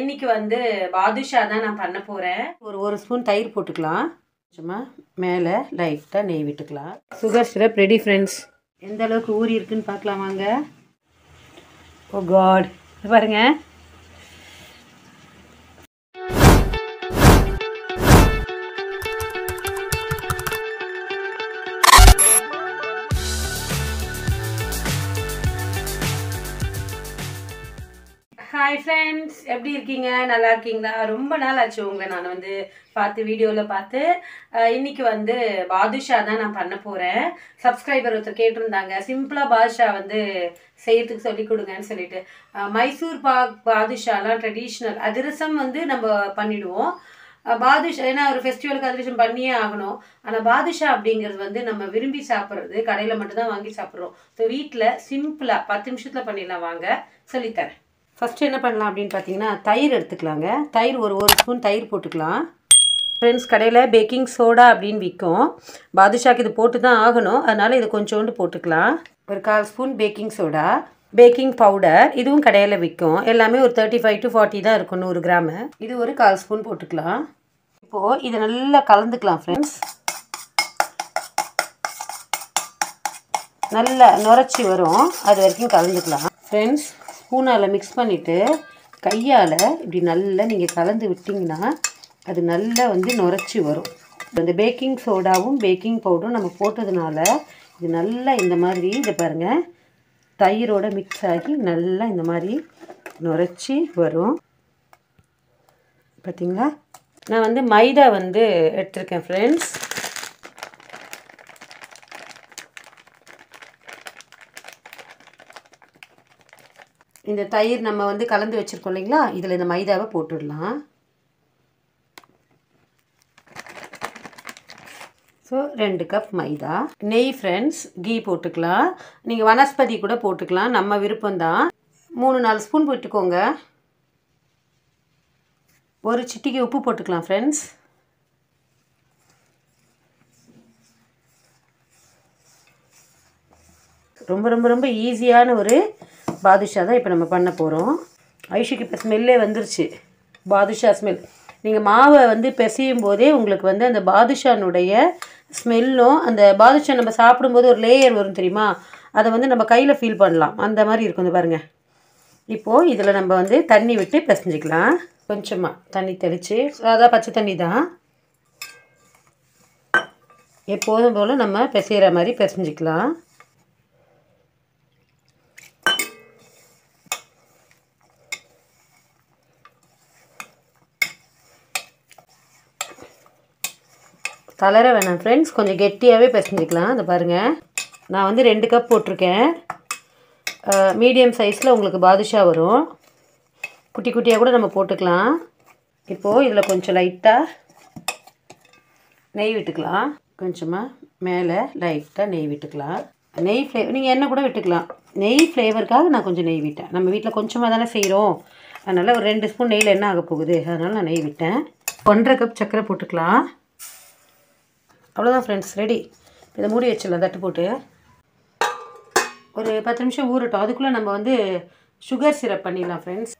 இன்னைக்கு வந்து பாதுஷா தான் நான் பண்ண போகிறேன் ஒரு ஒரு ஸ்பூன் தயிர் போட்டுக்கலாம். சும்மா மேலே லைட்டாக நெய் விட்டுக்கலாம். சுகர் சிரப் ரெடி ஃப்ரெண்ட்ஸ் எந்த அளவுக்கு ஊறி இருக்குன்னு பார்க்கலாம் வாங்க ஓ காட் பாருங்க. ஹாய் ஃப்ரெண்ட்ஸ் எப்படி இருக்கீங்க? நல்லா இருக்கீங்களா? ரொம்ப நாள் ஆச்சு உங்களை நான் வந்து பார்த்து வீடியோவில் பார்த்து. இன்றைக்கி இன்னைக்கு வந்து பாதுஷா தான் நான் பண்ண போகிறேன் சப்ஸ்கிரைபர் ஒருத்தர் கேட்டிருந்தாங்க. சிம்பிளாக பாதுஷா வந்து செய்யறதுக்கு சொல்லி கொடுங்கன்னு சொல்லிட்டு. மைசூர் பாக் பாதுஷாலாம் ட்ரெடிஷ்னல் அதிரசம் வந்து நம்ம பண்ணிவிடுவோம் பாதுஷா ஏன்னா ஒரு ஃபெஸ்டிவலுக்கு அதிரசம் பண்ணியே ஆகணும். ஆனால் பாதுஷா அப்படிங்கிறது வந்து நம்ம விரும்பி சாப்பிட்றது. கடையில் மட்டும்தான் வாங்கி சாப்பிட்றோம். ஸோ வீட்டில் சிம்பிளாக பத்து நிமிஷத்தில் பண்ணிடலாம். வாங்க சொல்லித்தரேன் ஃபஸ்ட்டு என்ன பண்ணலாம் அப்படின்னு பார்த்தீங்கன்னா தயிர் எடுத்துக்கலாங்க. தயிர் ஒரு ஒரு ஸ்பூன் தயிர் போட்டுக்கலாம். ஃப்ரெண்ட்ஸ் கடையில் பேக்கிங் சோடா அப்படின்னு விற்கும் பாதுஷாக்கு இது போட்டு தான் ஆகணும். அதனால் இது கொஞ்சோண்டு போட்டுக்கலாம். ஒரு கால் spoon baking soda baking powder இதுவும் கடையில் விற்கும் எல்லாமே ஒரு தேர்ட்டி ஃபைவ் டு ஃபார்ட்டி தான் இருக்கும் நூறு கிராமு இது ஒரு கால் ஸ்பூன் போட்டுக்கலாம். இப்போது இதை நல்லா கலந்துக்கலாம் ஃப்ரெண்ட்ஸ் நல்லா நுரைச்சி வரும். அது வரைக்கும் கலந்துக்கலாம். ஃப்ரெண்ட்ஸ் ஸ்பூனால் மிக்ஸ் பண்ணிவிட்டு கையால் இப்படி நல்லா நீங்கள் கலந்து விட்டிங்கன்னா அது நல்லா வந்து நுரைச்சி வரும். இந்த பேக்கிங் சோடாவும் பேக்கிங் பவுடரும் நம்ம போட்டதுனால இது நல்லா இந்த மாதிரி இதை பாருங்கள் தயிரோட மிக்ஸ் ஆகி நல்லா இந்த மாதிரி நுரைச்சி வரும். பார்த்திங்களா நான் வந்து மைதா வந்து எடுத்திருக்கேன் ஃப்ரெண்ட்ஸ் இந்த தயிர் நம்ம வந்து கலந்து வச்சுருக்கோம் இல்லைங்களா? இதில் இந்த மைதாவை போட்டுடலாம். ஸோ ரெண்டு கப் மைதா. நெய் ஃப்ரெண்ட்ஸ் கீ போட்டுக்கலாம். நீங்கள் வனஸ்பதி கூட போட்டுக்கலாம். நம்ம விருப்பம்தான். மூணு நாலு ஸ்பூன் போட்டுக்கோங்க. ஒரு சிட்டிக்கு உப்பு போட்டுக்கலாம் ஃப்ரெண்ட்ஸ் ரொம்ப ரொம்ப ரொம்ப ஈஸியான ஒரு பாதுஷா தான் இப்போ நம்ம பண்ண போகிறோம் ஐஷுக்கு இப்போ ஸ்மெல்லே வந்துருச்சு. பாதுஷா ஸ்மெல் நீங்கள் மாவை வந்து பிசையும் போதே உங்களுக்கு வந்து அந்த பாதுஷானுடைய ஸ்மெல்லும் அந்த பாதுஷா நம்ம சாப்பிடும்போது ஒரு லேயர் வரும் தெரியுமா? அதை வந்து நம்ம கையில் ஃபீல் பண்ணலாம். அந்த மாதிரி இருக்கும். இந்த பாருங்கள் இப்போது இதில் நம்ம வந்து தண்ணி விட்டு பிசைஞ்சிக்கலாம். கொஞ்சமாக தண்ணி தெளித்து அதான் பச்சை தண்ணி தான். எப்போதும் போல் நம்ம பிசைகிற மாதிரி பிசைஞ்சிக்கலாம். தளர வேணாம் ஃப்ரெண்ட்ஸ் கொஞ்சம் கெட்டியாகவே பிசைஞ்சிக்கலாம் அதை பாருங்கள் நான் வந்து ரெண்டு கப் போட்டிருக்கேன். மீடியம் சைஸில் உங்களுக்கு பாதுஷா வரும். குட்டி குட்டியாக கூட நம்ம போட்டுக்கலாம். இப்போது இதில் கொஞ்சம் லைட்டாக நெய் விட்டுக்கலாம். கொஞ்சமாக மேலே லைட்டாக நெய் விட்டுக்கலாம். நெய் ஃப்ளே நீங்கள் எண்ணெய் கூட விட்டுக்கலாம். நெய் ஃப்ளேவருக்காக நான் கொஞ்சம் நெய் விட்டேன். நம்ம வீட்டில் கொஞ்சமாக தானே செய்கிறோம் அதனால் ஒரு ரெண்டு ஸ்பூன் நெய்யில் என்ன ஆக போகுது. அதனால் நான் நெய் விட்டேன். ஒன்றரை கப் சர்க்கரை போட்டுக்கலாம். அவ்வளோதான் ஃப்ரெண்ட்ஸ் ரெடி இதை மூடி வச்சிடலாம் தட்டு போட்டு. ஒரு பத்து நிமிஷம் ஊறட்டும். அதுக்குள்ளே நம்ம வந்து சுகர் சிரப் பண்ணிடலாம் ஃப்ரெண்ட்ஸ்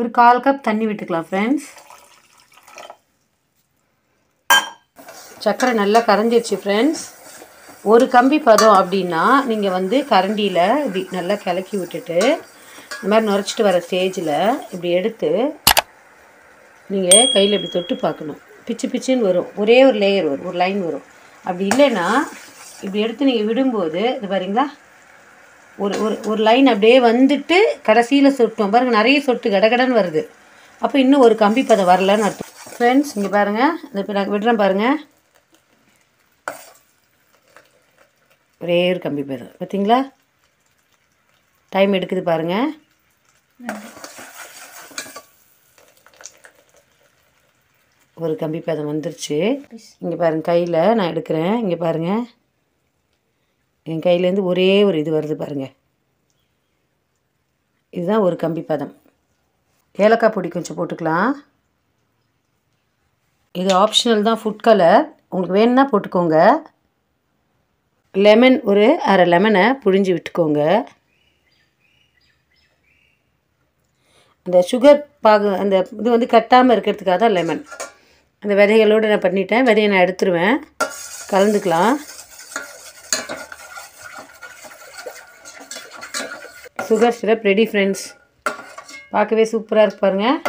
ஒரு கால் கப் தண்ணி விட்டுக்கலாம் ஃப்ரெண்ட்ஸ் சர்க்கரை நல்லா கரைஞ்சிருச்சு ஃப்ரெண்ட்ஸ் ஒரு கம்பி பதம் அப்படின்னா நீங்கள் வந்து கரண்டியில் இப்படி நல்லா கிளக்கி விட்டுட்டு இந்த மாதிரி நுரைச்சிட்டு வர ஸ்டேஜில் இப்படி எடுத்து நீங்கள் கையில் இப்படி தொட்டு பார்க்கணும். பிச்சு பிச்சுன்னு வரும். ஒரே ஒரு லேயர் வரும். ஒரு லைன் வரும். அப்படி இல்லைன்னா இப்படி எடுத்து நீங்கள் விடும்போது இது பாருங்களா? ஒரு ஒரு ஒரு லைன் அப்படியே வந்துட்டு கடைசியில் சொட்டோம். பாருங்கள் நிறைய சொட்டு கடகடன்னு வருது. அப்போ இன்னும் ஒரு கம்பி பதம் வரலன்னு அர்த்தம். ஃப்ரெண்ட்ஸ் இங்கே பாருங்கள் இந்த இப்போ நான் விடுறேன் பாருங்கள் ஒரே ஒரு கம்பி பதம் பார்த்தீங்களா டைம் எடுக்குது பாருங்கள் ஒரு கம்பி பதம் வந்துருச்சு. இங்கே பாருங்கள் கையில் நான் எடுக்கிறேன். இங்கே பாருங்கள் என் கையிலேருந்து ஒரே ஒரு இது வருது பாருங்கள் இதுதான் ஒரு கம்பி பதம். ஏலக்காய் பொடி கொஞ்சம் போட்டுக்கலாம். இது ஆப்ஷனல் தான் ஃபுட் கலர் உங்களுக்கு வேணும்னா போட்டுக்கோங்க. லெமன் ஒரு அரை லெமனை புழிஞ்சு விட்டுக்கோங்க. அந்த சுகர் பாகு அந்த இது வந்து கட்டாமல் இருக்கிறதுக்காக தான் லெமன் அந்த விதைகளோடு நான் பண்ணிட்டேன். விதையை நான் எடுத்துருவேன். கலந்துக்கலாம். சுகர் சிரப் ரெடி ஃப்ரெண்ட்ஸ் பார்க்கவே சூப்பராக இருக்கு பாருங்கள்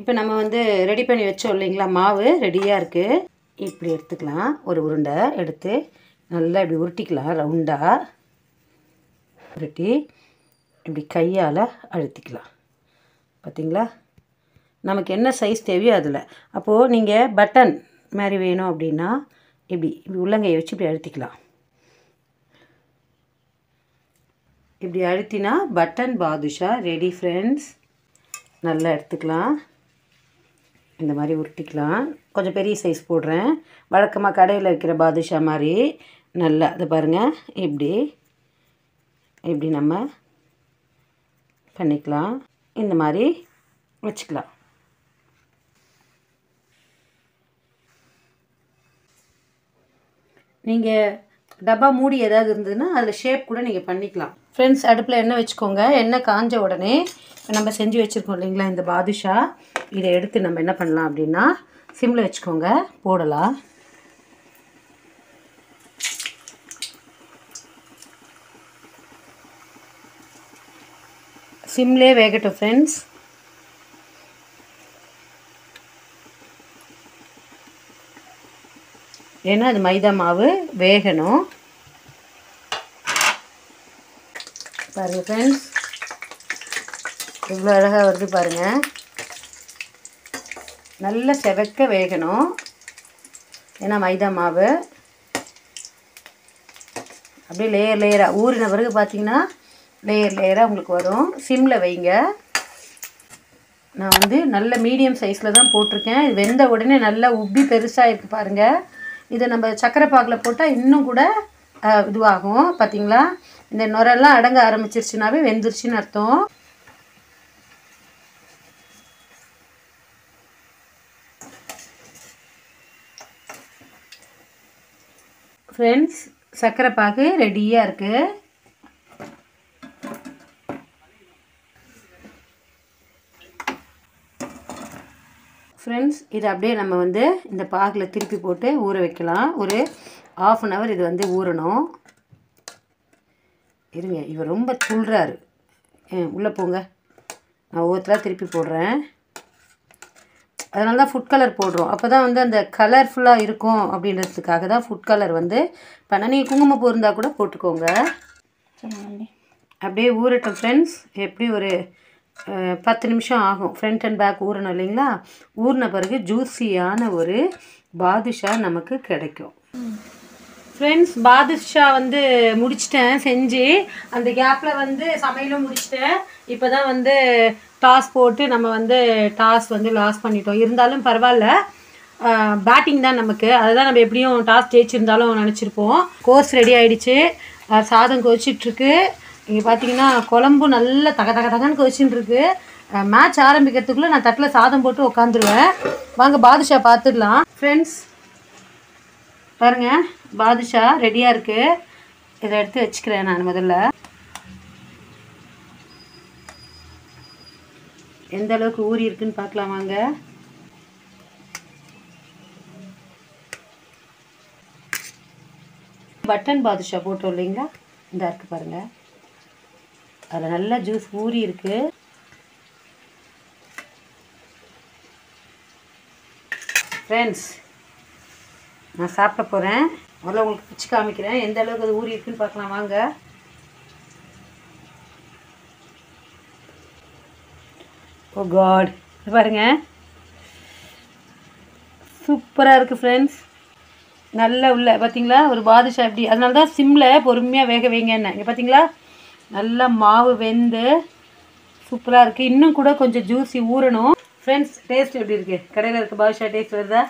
இப்போ நம்ம வந்து ரெடி பண்ணி வச்சோம் இல்லைங்களா? மாவு ரெடியாக இருக்குது இப்படி எடுத்துக்கலாம். ஒரு உருண்டை எடுத்து நல்லா இப்படி உருட்டிக்கலாம். ரவுண்டாக உருட்டி இப்படி கையால் அழுத்திக்கலாம். பார்த்திங்களா? நமக்கு என்ன சைஸ் தேவையோ அதில். அப்போது நீங்கள் பட்டன் மாதிரி வேணும் அப்படின்னா இப்படி இப்படி உள்ளங்கையை வச்சு இப்படி அழுத்திக்கலாம். இப்படி அழுத்தினா பட்டன் பாதுஷா ரெடி ஃப்ரெண்ட்ஸ் நல்லா எடுத்துக்கலாம். இந்த மாதிரி உருட்டிக்கலாம். கொஞ்சம் பெரிய சைஸ் போடுறேன். வழக்கமாக கடையில் வைக்கிற பாதுஷா மாதிரி. நல்லா அது பாருங்கள் இப்படி இப்படி நம்ம பண்ணிக்கலாம். இந்த மாதிரி வச்சுக்கலாம். நீங்கள் டப்பா மூடி ஏதாவது இருந்ததுன்னா அதில் ஷேப் கூட நீங்கள் பண்ணிக்கலாம். ஃப்ரெண்ட்ஸ் அடுப்பில் எண்ணெய் வச்சுக்கோங்க. எண்ணெய் காஞ்ச உடனே நம்ம செஞ்சு வச்சுருக்கோம் இல்லைங்களா இந்த பாதுஷா? இதை எடுத்து நம்ம என்ன பண்ணலாம் அப்படின்னா சிம்மில் வச்சுக்கோங்க. போடலாம். சிம்லே வேகட்டும் ஃப்ரெண்ட்ஸ் ஏன்னா அது மைதா மாவு வேகணும். பாருங்கள் ஃப்ரெண்ட்ஸ் இவ்வளோ அழகாக வருது பாருங்கள் நல்ல செவக்க வேகணும். ஏன்னா மைதா மாவு. அப்படியே லேயர் லேயராக ஊறின பிறகு பார்த்தீங்கன்னா லேயர் லேயராக உங்களுக்கு வரும். சிம்மில் வைங்க. நான் வந்து நல்ல மீடியம் சைஸில் தான் போட்டிருக்கேன். இது வெந்த உடனே நல்லா உப்பி பெருசாக இருக்குது பாருங்கள் இதை நம்ம சக்கரை பாகில் போட்டால் இன்னும் கூட இதுவாகும். பார்த்தீங்களா இந்த நுரெல்லாம் அடங்க ஆரம்பிச்சிருச்சுனாவே வெந்துருச்சுன்னு அர்த்தம். ஃப்ரெண்ட்ஸ் சக்கரை பாகு ரெடியாக இருக்குது ஃப்ரெண்ட்ஸ் இது அப்படியே நம்ம வந்து இந்த பாகில் திருப்பி போட்டு ஊற வைக்கலாம். ஒரு ஆஃப் அன் ஹவர் இது வந்து ஊறணும். இருங்க இவர் ரொம்ப துள்ளுறாரு உள்ளே போங்க. நான் ஒவ்வொருத்தராக திருப்பி போடுறேன். அதனால தான் ஃபுட் கலர் போடுறோம். அப்போ தான் வந்து அந்த கலர்ஃபுல்லாக இருக்கும் அப்படின்றதுக்காக தான் ஃபுட் கலர் வந்து பண்ண. நீங்கள் குங்குமப்பூ இருந்தால் கூட போட்டுக்கோங்க. அப்படியே ஊறட்டும் ஃப்ரெண்ட்ஸ் எப்படி ஒரு பத்து நிமிஷம் ஆகும். ஃப்ரண்ட் அண்ட் பேக் ஊறணும் இல்லைங்களா? ஊறின பிறகு ஜூஸியான ஒரு பாதுஷா நமக்கு கிடைக்கும். ஃப்ரெண்ட்ஸ் பாதுஷா வந்து முடிச்சிட்டேன் செஞ்சு. அந்த கேப்பில் வந்து சமையலும் முடிச்சிட்டேன். இப்போ தான் வந்து டாஸ் போட்டு நம்ம வந்து டாஸ் வந்து லாஸ் பண்ணிட்டோம். இருந்தாலும் பரவாயில்ல. பேட்டிங் தான் நமக்கு. அதை தான் நம்ம எப்படியும் டாஸ் ஜெயிச்சிருந்தாலும் நினச்சிருப்போம். கோர்ஸ் ரெடி ஆகிடுச்சு சாதம் கொதிச்சிட்ருக்கு. இங்கே பார்த்தீங்கன்னா குழம்பு நல்லா தக தக தகன்னு கொதிச்சுட்டு இருக்கு மேட்ச் ஆரம்பிக்கிறதுக்குள்ளே நான் தட்டில் சாதம் போட்டு உட்காந்துருவேன் வாங்க பாதுஷா பார்த்துடலாம் ஃப்ரெண்ட்ஸ் பாருங்கள் பாதுஷா ரெடியாக இருக்குது இதை எடுத்து வச்சுக்கிறேன் நான் முதல்ல. எந்த அளவுக்கு ஊறி இருக்குன்னு பார்க்கலாம் வாங்க. பட்டன் பாதுஷா போட்டோம் இல்லைங்களா? இந்த இருக்குது பாருங்கள் அதில் நல்லா ஜூஸ் ஊறி இருக்கு. ஃப்ரெண்ட்ஸ் நான் சாப்பிட போகிறேன் முதல்ல உங்களுக்கு பிச்சு காமிக்கிறேன். எந்த அளவுக்கு அது ஊறி இருக்குன்னு பார்க்கலாம் வாங்க. Oh ஓ காட் பாருங்க. சூப்பராக இருக்குது ஃப்ரெண்ட்ஸ் நல்லா உள்ள பார்த்தீங்களா ஒரு பாதுஷா எப்படி? அதனால தான் சிம்மில் பொறுமையாக வேக வைங்கன்னு இங்கே பார்த்தீங்களா நல்லா மாவு வெந்து சூப்பராக இருக்குது இன்னும் கூட கொஞ்சம் ஜூஸி ஊறணும். ஃப்ரெண்ட்ஸ் டேஸ்ட் எப்படி இருக்குது கடையில் இருக்க பாதுஷா டேஸ்ட் வருதா?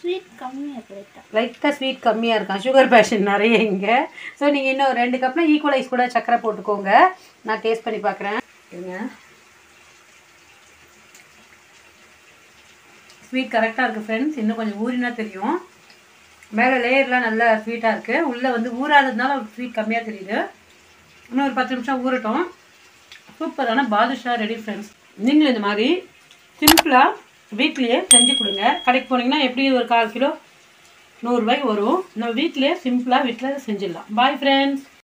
ஸ்வீட் கம்மியாக போயிட்டா லைட்டாக ஸ்வீட் கம்மியாக இருக்கான். சுகர் பேஷன் நிறைய இங்கே. ஸோ நீங்கள் இன்னும் ஒரு ரெண்டு கப்பில் ஈக்குவலைஸ் கூட சக்கரை போட்டுக்கோங்க. நான் டேஸ்ட் பண்ணி பார்க்குறேன் இருங்க. ஸ்வீட் கரெக்டாக இருக்குது ஃப்ரெண்ட்ஸ் இன்னும் கொஞ்சம் ஊறினா தெரியும். மேலே லேயர்லாம் நல்லா ஸ்வீட்டாக இருக்குது உள்ளே வந்து ஊறாததுனால ஸ்வீட் கம்மியாக தெரியுது. இன்னும் ஒரு பத்து நிமிஷம் ஊறட்டும். சூப்பரான பாதுஷா ரெடி ஃப்ரெண்ட்ஸ் நீங்களும் இந்த மாதிரி சிம்பிளாக வீட்லேயே செஞ்சு கொடுங்க. கடைக்கு போனீங்கன்னா எப்படி ஒரு கால் கிலோ நூறுரூவாய்க்கு வரும். நம்ம வீட்டிலேயே சிம்பிளாக வீட்டில் செஞ்சிடலாம். Bye friends